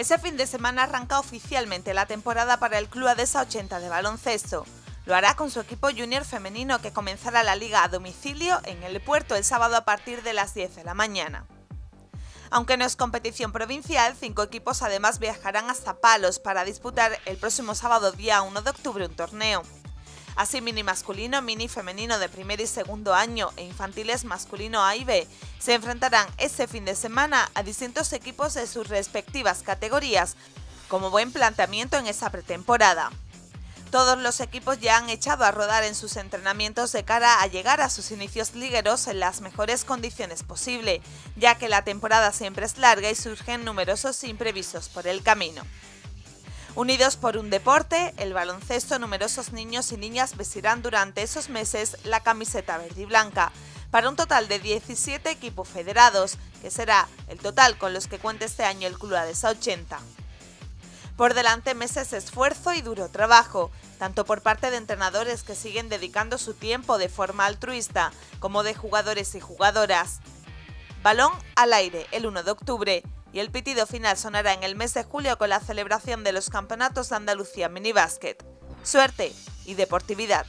Ese fin de semana arranca oficialmente la temporada para el Club Adesa 80 de baloncesto. Lo hará con su equipo junior femenino que comenzará la liga a domicilio en el puerto el sábado a partir de las 10 de la mañana. Aunque no es competición provincial, cinco equipos además viajarán hasta Palos para disputar el próximo sábado día 1 de octubre un torneo. Así mini masculino, mini femenino de primer y segundo año e infantiles masculino A y B se enfrentarán este fin de semana a distintos equipos de sus respectivas categorías, como buen planteamiento en esa pretemporada. Todos los equipos ya han echado a rodar en sus entrenamientos de cara a llegar a sus inicios ligueros en las mejores condiciones posible, ya que la temporada siempre es larga y surgen numerosos imprevistos por el camino. Unidos por un deporte, el baloncesto, numerosos niños y niñas vestirán durante esos meses la camiseta verde y blanca, para un total de 17 equipos federados, que será el total con los que cuenta este año el Club Adesa 80. Por delante meses de esfuerzo y duro trabajo, tanto por parte de entrenadores que siguen dedicando su tiempo de forma altruista, como de jugadores y jugadoras. Balón al aire el 1 de octubre y el pitido final sonará en el mes de julio con la celebración de los campeonatos de Andalucía Minibásquet. Suerte y deportividad.